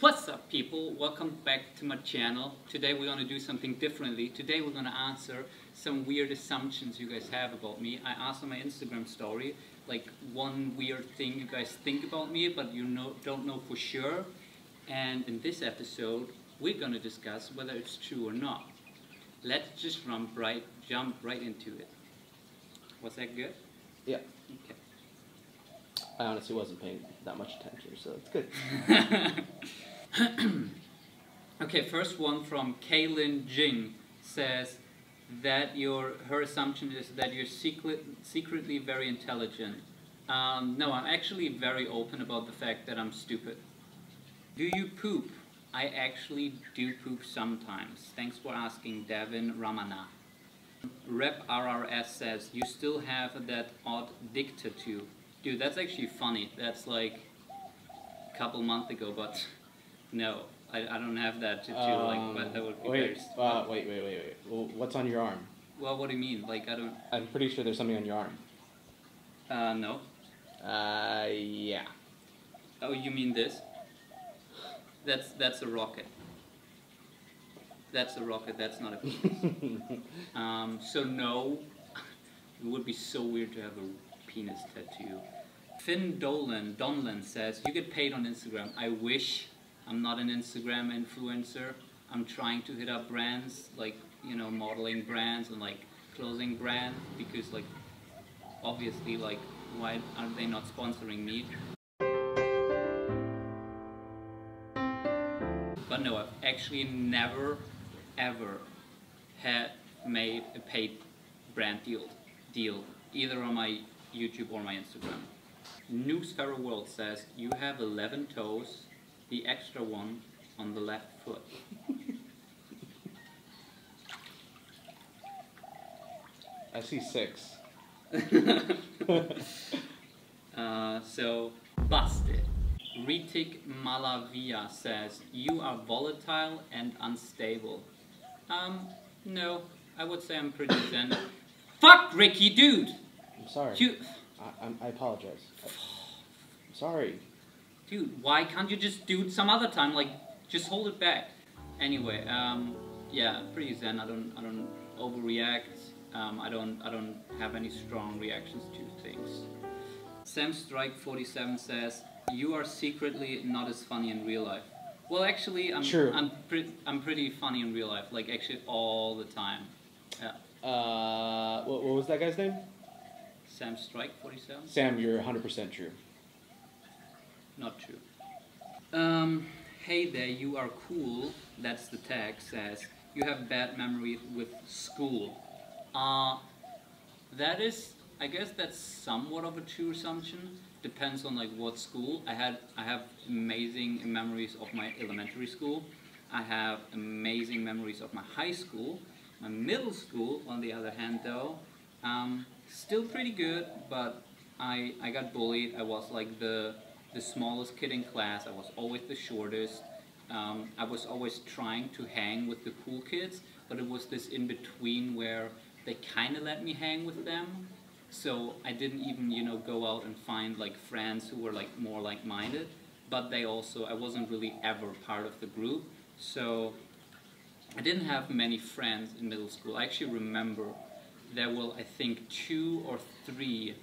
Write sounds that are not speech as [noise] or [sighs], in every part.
What's up people? Welcome back to my channel. Today we're going to do something differently. Today we're going to answer some weird assumptions you guys have about me. I asked on my Instagram story like one weird thing you guys think about me but you know, don't know for sure. And in this episode we're going to discuss whether it's true or not. Let's just jump right, jump right into it. Was that good? Yeah. Okay. I honestly wasn't paying that much attention, so it's good. [laughs] [clears throat] okay, first one from Kaylin Jing says that your her assumption is that you're secret, secretly very intelligent. Um, no, I'm actually very open about the fact that I'm stupid. Do you poop? I actually do poop sometimes. Thanks for asking, Devin Ramana. Rep RRS says, you still have that odd dick tattoo. Dude, that's actually funny. That's like a couple months ago, but [laughs] no, I, I don't have that tattoo. Um, like, but that would be wait, uh, wait, wait, wait, wait. Well, what's on your arm? Well, what do you mean? Like, I don't. I'm pretty sure there's something on your arm. Uh, no. Uh, yeah. Oh, you mean this? That's that's a rocket. That's a rocket. That's not a penis. [laughs] um, so no, it would be so weird to have a penis tattoo. Finn Dolan, Donlan says, you get paid on Instagram. I wish I'm not an Instagram influencer. I'm trying to hit up brands, like, you know, modeling brands and like clothing brands because like, obviously like, why are they not sponsoring me? But no, I've actually never, ever had made a paid brand deal, deal either on my YouTube or my Instagram. New Sparrow World says, you have 11 toes, the extra one on the left foot. I see six. [laughs] uh, so, busted. Ritik Malavia says, you are volatile and unstable. Um, no, I would say I'm pretty zen. [coughs] Fuck Ricky, dude! I'm sorry. You... I, I apologize. [sighs] I'm sorry. Dude, why can't you just do it some other time? Like, just hold it back. Anyway, um, yeah, pretty zen. I don't, I don't overreact. Um, I don't, I don't have any strong reactions to things. Sam Strike 47 says, "You are secretly not as funny in real life." Well, actually, I'm, True. I'm, pre I'm pretty funny in real life. Like, actually, all the time. Yeah. Uh, what, what was that guy's name? Sam Strike 47? Sam, you're 100% true. Not true. Um, hey there, you are cool. That's the tag says. You have bad memory with school. Uh, that is, I guess that's somewhat of a true assumption. Depends on like what school. I had, I have amazing memories of my elementary school. I have amazing memories of my high school. My middle school, on the other hand, though, um, still pretty good, but I, I got bullied. I was like the, the smallest kid in class. I was always the shortest. Um, I was always trying to hang with the cool kids, but it was this in between where they kind of let me hang with them. So I didn't even, you know, go out and find like friends who were like more like-minded. But they also, I wasn't really ever part of the group. So I didn't have many friends in middle school. I actually remember there were, I think, two or three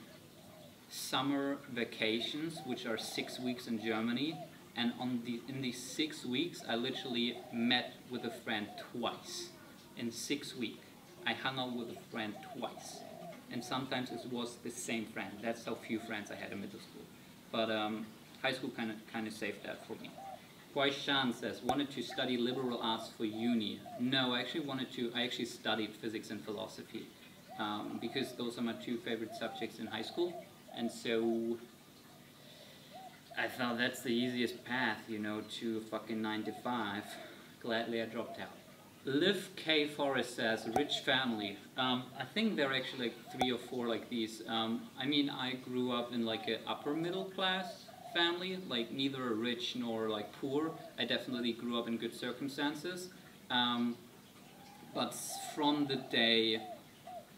summer vacations, which are six weeks in Germany. And on the, in these six weeks, I literally met with a friend twice. In six weeks, I hung out with a friend twice. And sometimes it was the same friend. That's how few friends I had in middle school. But um, high school kind of kind of saved that for me. Kwai Shan says, wanted to study liberal arts for uni. No, I actually wanted to, I actually studied physics and philosophy um, because those are my two favorite subjects in high school. And so I thought that's the easiest path, you know, to fucking 9 to 5. Gladly I dropped out. Liv K. Forrest says, rich family. Um, I think there are actually like three or four like these. Um, I mean, I grew up in like an upper middle class family, like neither rich nor like poor. I definitely grew up in good circumstances. Um, but from the day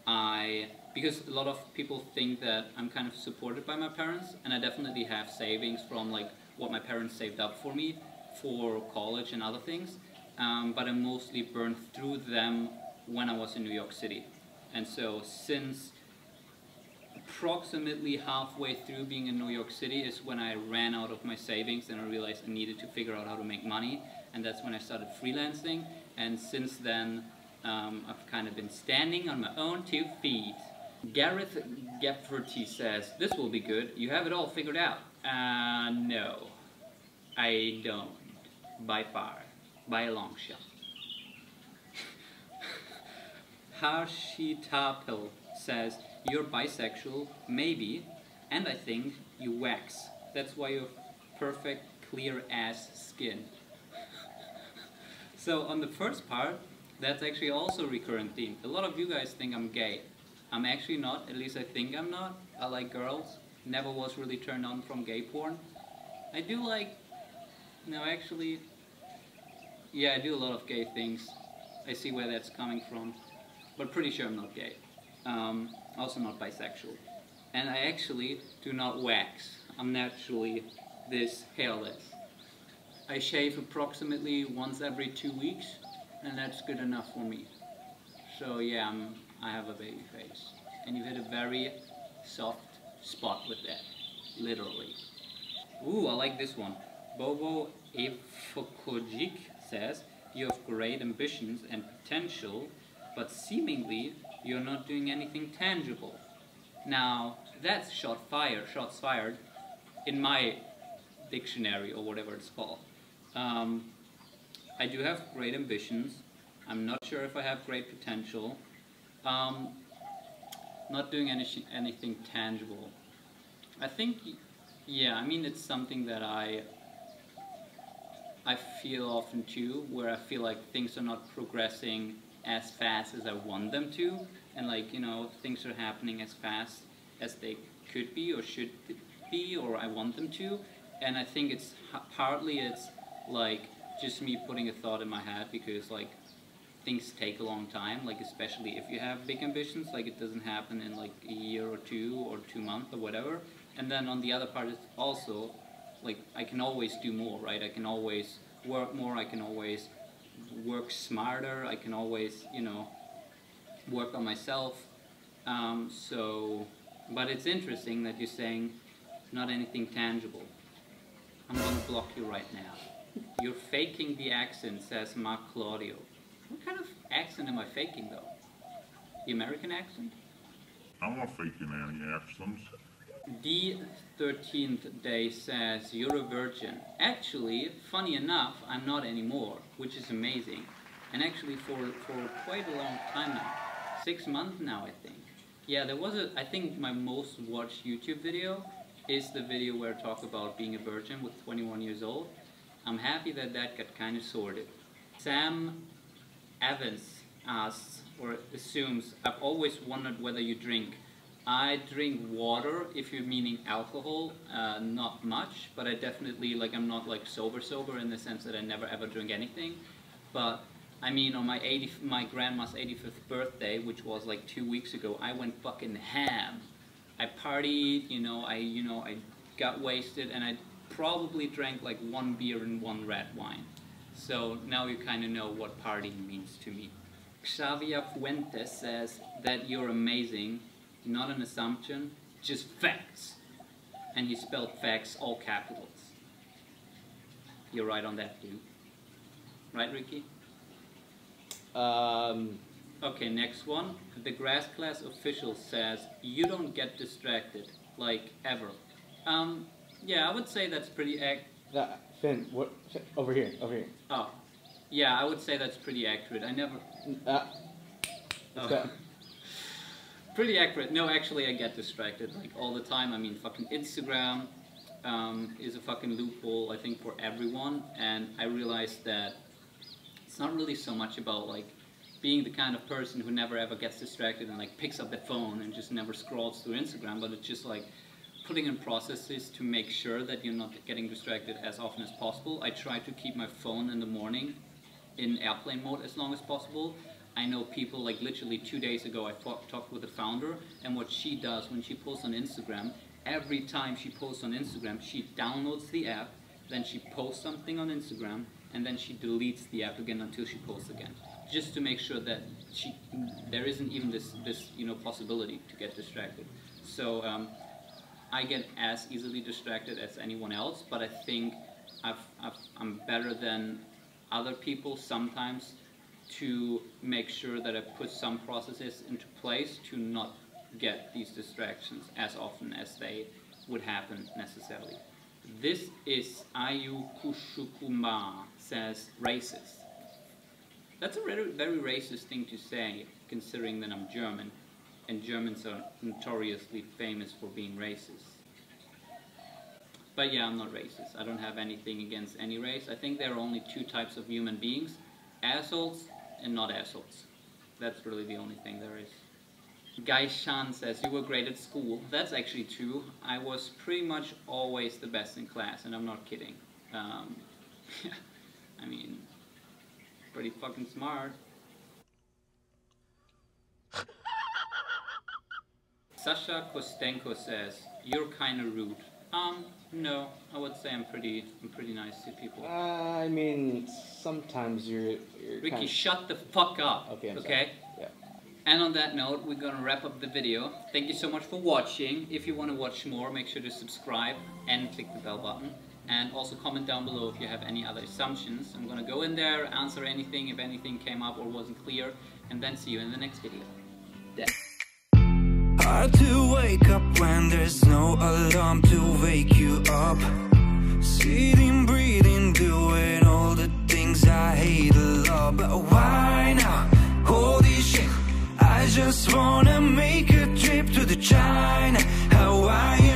I, because a lot of people think that I'm kind of supported by my parents, and I definitely have savings from like what my parents saved up for me. for college and other things, um, but I mostly burned through them when I was in New York City. And so since approximately halfway through being in New York City is when I ran out of my savings and I realized I needed to figure out how to make money and that's when I started freelancing and since then um, I've kind of been standing on my own two feet. Gareth Gepferty says, this will be good, you have it all figured out. Uh, no, I don't, by far, by a long shot. [laughs] Hashitapil says, you're bisexual, maybe, and I think you wax. That's why you have perfect, clear ass skin. [laughs] so on the first part, that's actually also a recurrent theme. A lot of you guys think I'm gay. I'm actually not, at least I think I'm not. I like girls. Never was really turned on from gay porn. I do like, no actually, yeah I do a lot of gay things. I see where that's coming from. But pretty sure I'm not gay. Um, also not bisexual. And I actually do not wax. I'm naturally this hairless. I shave approximately once every two weeks, and that's good enough for me. So yeah, I'm, I have a baby face. And you hit a very soft spot with that, literally. Ooh, I like this one. Bobo Efokojic says, you have great ambitions and potential, but seemingly you're not doing anything tangible. Now, that's shot fire, shots fired in my dictionary or whatever it's called. Um, I do have great ambitions. I'm not sure if I have great potential. Um, not doing any, anything tangible. I think, yeah, I mean, it's something that I I feel often too, where I feel like things are not progressing as fast as I want them to, and like you know things are happening as fast as they could be or should be or I want them to, and I think it's partly it's like just me putting a thought in my head because like things take a long time, like especially if you have big ambitions, like it doesn't happen in like a year or two or two months or whatever. And then on the other part, it's also like I can always do more, right? I can always work more. I can always work smarter. I can always, you know, work on myself. Um, so, but it's interesting that you're saying not anything tangible. I'm gonna block you right now. You're faking the accent, says Mark Claudio. What kind of accent am I faking though? The American accent? I'm not faking any accents. The 13th day says, You're a virgin. Actually, funny enough, I'm not anymore, which is amazing. And actually, for, for quite a long time now. Six months now, I think. Yeah, there was a, I think my most watched YouTube video is the video where I talk about being a virgin with 21 years old. I'm happy that that got kind of sorted. Sam Evans asks, or assumes, I've always wondered whether you drink. I drink water, if you're meaning alcohol, uh, not much, but I definitely, like, I'm not, like, sober sober in the sense that I never ever drink anything, but, I mean, on my 80, my grandma's 85th birthday, which was, like, two weeks ago, I went fucking ham. I partied, you know, I, you know, I got wasted, and I probably drank, like, one beer and one red wine. So now you kind of know what partying means to me. Xavier Fuentes says that you're amazing not an assumption, just facts. And he spelled facts all capitals. You're right on that, too. Right, Ricky? Um, okay, next one. The grass class official says, you don't get distracted, like, ever. Um, yeah, I would say that's pretty ac- uh, Finn, what? Over here, over here. Oh, yeah, I would say that's pretty accurate. I never... Uh, oh [laughs] pretty accurate. No, actually, I get distracted like all the time. I mean, fucking Instagram um, is a fucking loophole, I think, for everyone. And I realized that it's not really so much about like being the kind of person who never ever gets distracted and like picks up the phone and just never scrolls through Instagram, but it's just like putting in processes to make sure that you're not getting distracted as often as possible. I try to keep my phone in the morning in airplane mode as long as possible I know people like literally two days ago I talked with the founder and what she does when she posts on Instagram, every time she posts on Instagram, she downloads the app, then she posts something on Instagram, and then she deletes the app again until she posts again, just to make sure that she there isn't even this this you know possibility to get distracted. So um, I get as easily distracted as anyone else, but I think I've, I'm better than other people sometimes to make sure that I put some processes into place to not get these distractions as often as they would happen necessarily. This is Ayu Kushukuma says racist. That's a very, very racist thing to say, considering that I'm German, and Germans are notoriously famous for being racist. But yeah, I'm not racist. I don't have anything against any race. I think there are only two types of human beings assholes and not assholes. That's really the only thing there is. Guy Shan says, You were great at school. That's actually true. I was pretty much always the best in class, and I'm not kidding. Um, [laughs] I mean, pretty fucking smart. Sasha Kostenko says, You're kinda rude. Um, no, I would say I'm pretty, I'm pretty nice to people. Uh, I mean, sometimes you're. you're Ricky, kind shut the fuck up. Okay, I'm okay? sorry. Yeah. And on that note, we're gonna wrap up the video. Thank you so much for watching. If you want to watch more, make sure to subscribe and click the bell button. And also comment down below if you have any other assumptions. I'm gonna go in there, answer anything if anything came up or wasn't clear, and then see you in the next video. Hard to wake up when there's no alarm to wake you up. Sitting, breathing, doing all the things I hate a lot. But why now? Holy shit I just wanna make a trip to the China. Hawaii